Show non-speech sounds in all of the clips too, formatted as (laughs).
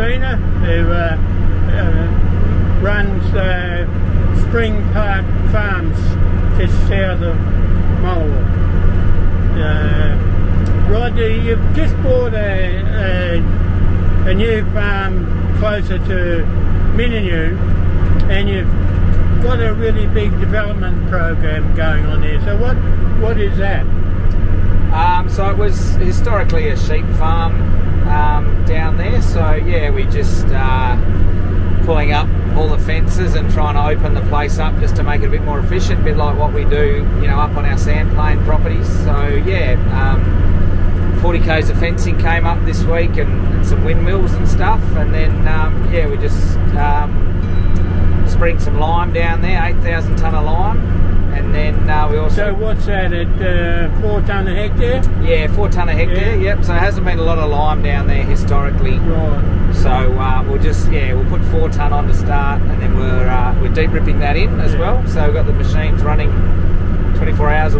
Messina, who uh, uh, runs uh, Spring Park Farms just south of Mullewa. Uh, Rod, you've just bought a, a, a new farm closer to Mingenew and you've got a really big development program going on there. So what what is that? Um, so it was historically a sheep farm um, down there. So yeah, we just uh, pulling up all the fences and trying to open the place up just to make it a bit more efficient, a bit like what we do, you know, up on our sand sandplain properties. So yeah, um, 40 k's of fencing came up this week and, and some windmills and stuff, and then um, yeah, we just um, some lime down there, 8,000 tonne of lime and then uh, we also. So what's that at uh, four ton a hectare? Yeah, four ton a hectare. Yeah. Yep. So it hasn't been a lot of lime down there historically. Right. So uh, we'll just yeah we'll put four ton on to start, and then we're uh, we're deep ripping that in as yeah. well. So we've got the machines running 24 hours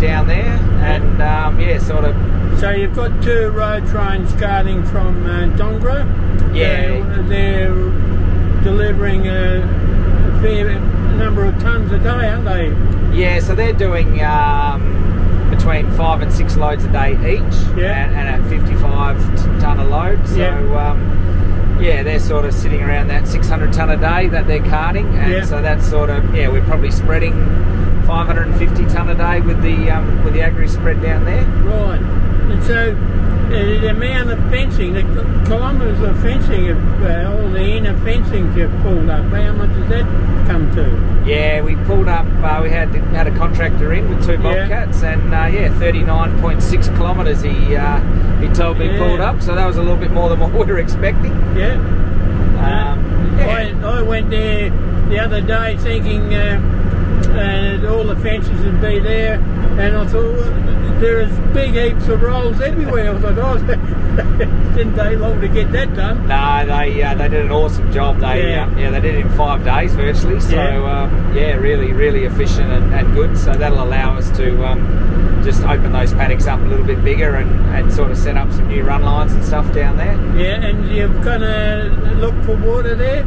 down there, and um, yeah, sort of. So you've got two road trains starting from uh, Dongara. Yeah. They're, they're delivering a fair number of tons a day, aren't they? Yeah, so they're doing um, between five and six loads a day each, yeah. and, and at 55 ton a load. So yeah. Um, yeah, they're sort of sitting around that 600 ton a day that they're carting, and yeah. so that's sort of yeah, we're probably spreading 550 ton a day with the um, with the agri spread down there. Right, and so the amount of fencing, the kilometres of fencing, uh, all the inner fencing you've pulled up, how much does that come to? Yeah, we pulled up. Uh, we had had a contractor in with two bobcats, yeah. and uh, yeah, thirty nine point six kilometres. He uh, he told me yeah. pulled up, so that was a little bit more than what (laughs) we were expecting. Yeah. Um, yeah. I, I went there the other day thinking uh, all the fences would be there, and I thought there is big heaps of rolls everywhere. I thought, oh, (laughs) didn't take long to get that done. No, they uh, they did an awesome job. They yeah. Uh, yeah they did it in five days virtually. So yeah, um, yeah really really efficient and, and, good. So that'll allow us to. Um, just open those paddocks up a little bit bigger and, and sort of set up some new run lines and stuff down there. Yeah, and you're going to look for water there?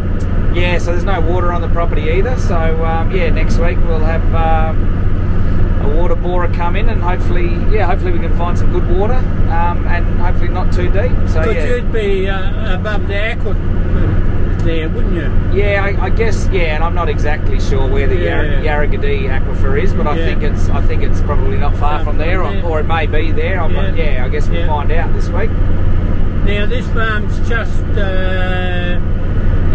Yeah, so there's no water on the property either. So um, yeah, next week we'll have um, a water borer come in and hopefully, yeah, hopefully we can find some good water um, and hopefully not too deep. So yeah. you'd be uh, above the aqua there, wouldn't you? Yeah, I, I, guess. Yeah, and I'm not exactly sure where the yeah. Yarragadee aquifer is, but I yeah. think it's I think it's probably not far from there, or, or, it may be there. Not, yeah, I guess we'll find out this week. Now this farm's just uh,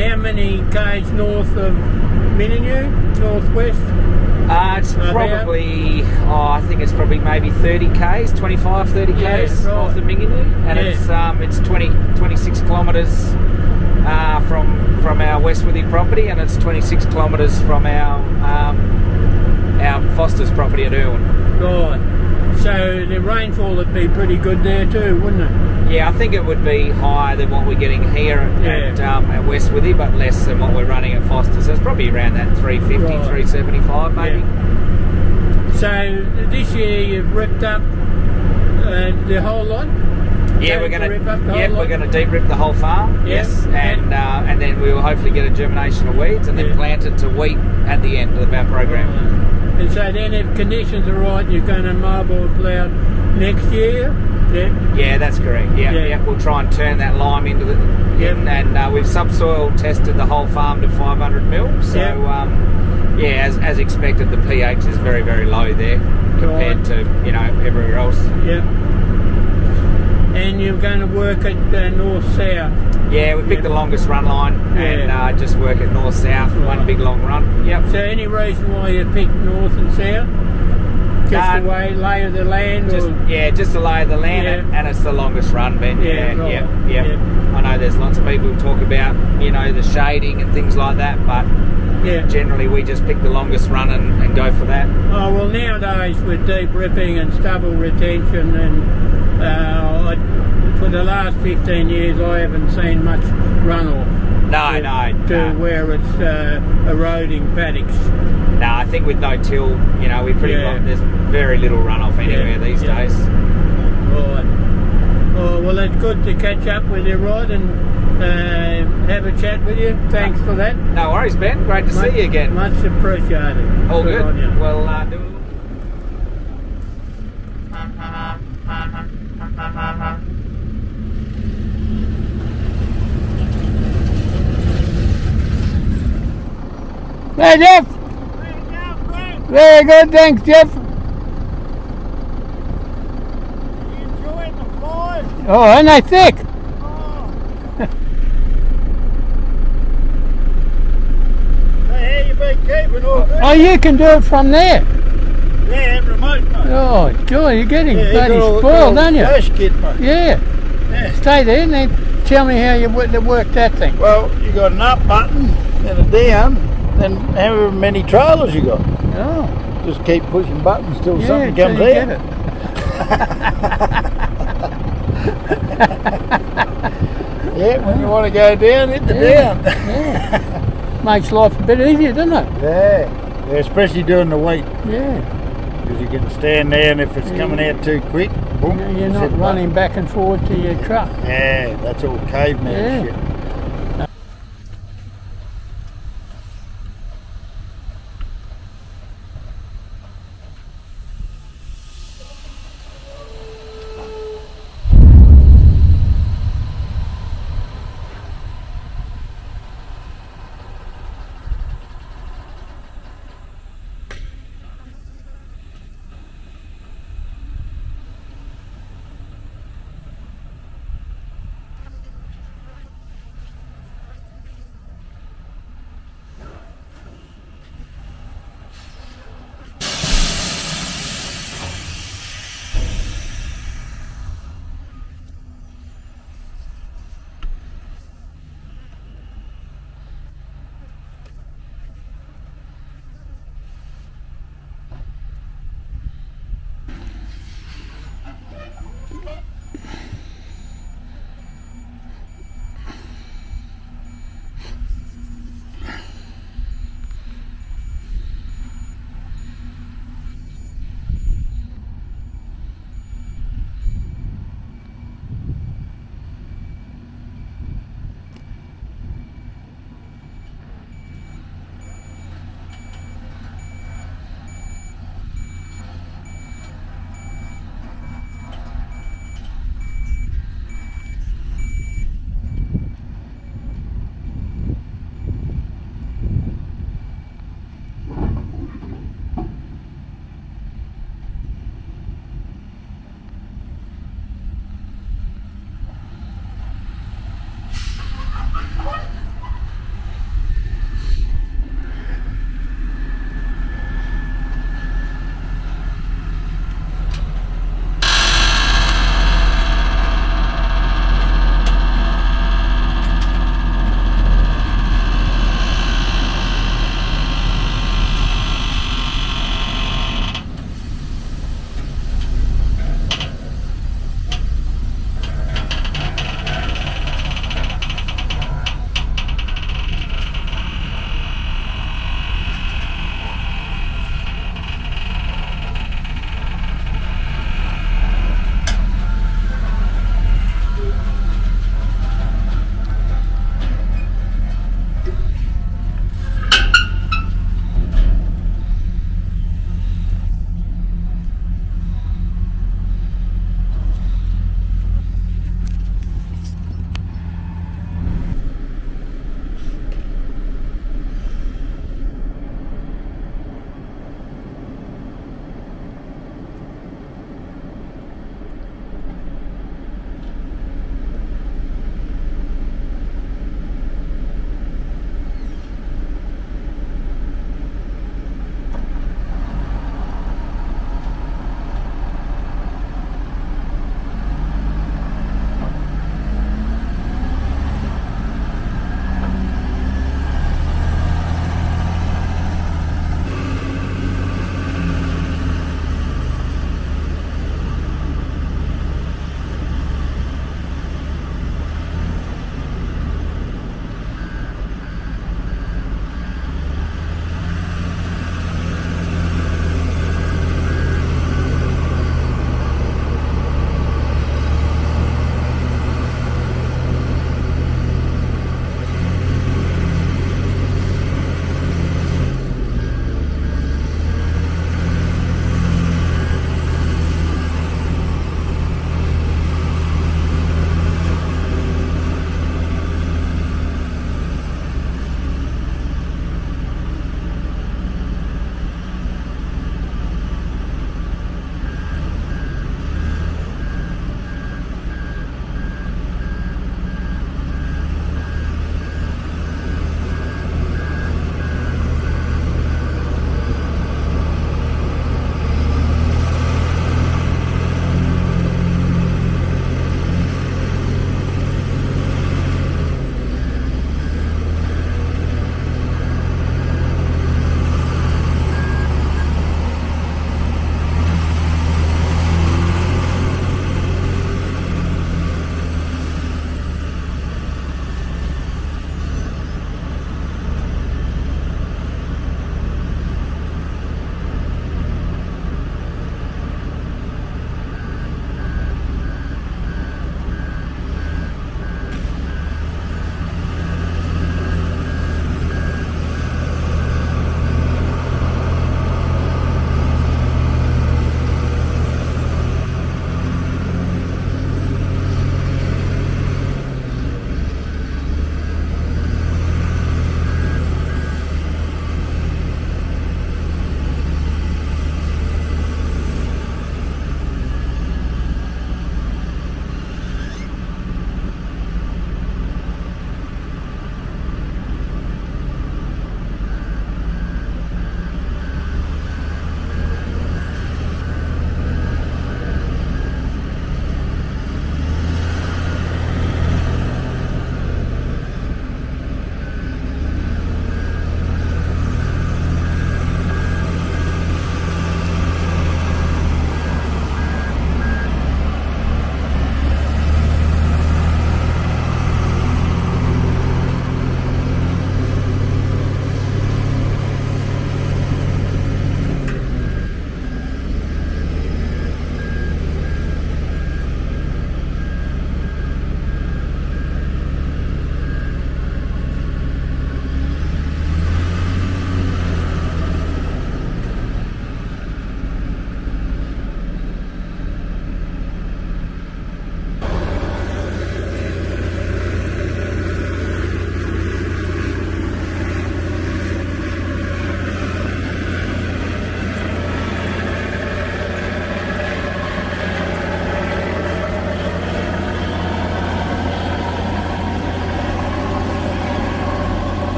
how many k's north of Mingenew, northwest? Uh, it's probably, oh, I think it's probably maybe 30 k's, 25, 30 k's yeah, right. north of Mingenew, and yeah. it's um, it's 20, 26 kilometres uh, from from our Westworthy property, and it's 26 kilometres from our um, our Foster's property at Irwin. Right. So the rainfall would be pretty good there too, wouldn't it? Yeah, I think it would be higher than what we're getting here at, yeah. at, um, at Westworthy, but less than what we're running at Foster. So it's probably around that 350, right. 375 maybe. Yeah. So this year you've ripped up uh, the whole lot? Yeah, we're going to. Yeah, we're going to deep rip the whole farm. Yes, and uh, and then we will hopefully get a germination of weeds and then yeah. plant it to wheat at the end of our program. And so then, if conditions are right, you're going to mouldboard plough next year. Yeah. Yeah, that's correct. Yeah, yeah, yeah. We'll try and turn that lime into the. Yeah. And uh, we've subsoil tested the whole farm to 500 mil. So. Yeah. Um, yeah, as, as expected, the pH is very, very low there compared right. to you know everywhere else. Yeah and you're going to work at uh, north south. Yeah, we picked yeah. the longest run line yeah. and uh, just work at north south, right. one big long run. Yep. So, any reason why you picked north and south? Just uh, the way lay of the land, just, yeah, just the lay of the land, yeah. and, and, it's the longest run, Ben. Yeah, yeah, right. yeah, yeah. I know there's lots of people who talk about you know the shading and things like that, but yeah. generally we just pick the longest run and, and go for that. Oh well, nowadays with deep ripping and stubble retention and uh, I, for the last 15 years I haven't seen much runoff. No, to, no, to no. where it's uh, eroding paddocks. No, I think with no till, you know, we pretty yeah. much there's very little runoff anywhere yeah. these yeah. days. Right. Well, Oh, well, it's good to catch up with you, Rod, and uh, have a chat with you. Thanks for that. No worries, Ben. Great to Much- see you again. Much appreciated. All good. on you. Well, uh, do Hey, Jeff. Very good, thanks, Jeff. enjoying the flies? Oh, and I thick. Hey, how you been keeping all oh, good? Oh, you can do it from there. Yeah, remote, mate. Oh, joy, you're getting Yeah, bloody got all- got all spoiled, aren't you? Dash kit, mate. Yeah. Yeah. Stay there and then tell me how you wo- to work that thing. Well, you got an up button and a down, then however many trailers you got. Oh, Just keep pushing buttons till yeah, something comes you out. get it. (laughs) Yeah, when you want to go down, hit the down. Yeah. Makes life a bit easier, doesn't it? Yeah. yeah, especially during the week, Yeah. Because you can stand there and if it's coming out too quick, boom, You're not running back and forward to your truck. Yeah, that's all caveman Yeah. shit.